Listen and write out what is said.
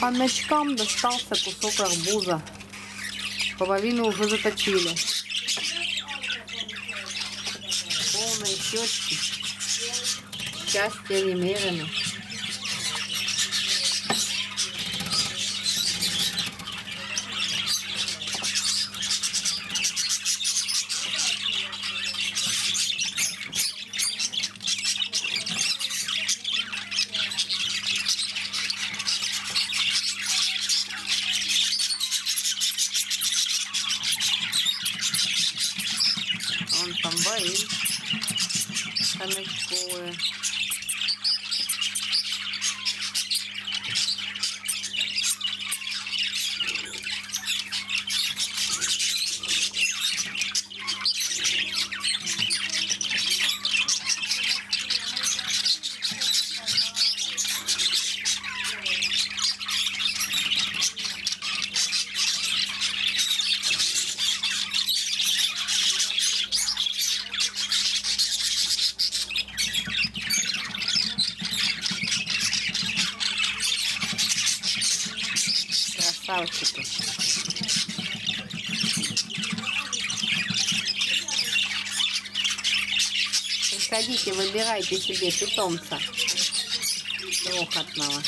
Хомячкам достался кусок арбуза. Половину уже заточили. Полные щечки. Счастье немерено. Он там Красавчики. Приходите, выбирайте себе питомца крохотного.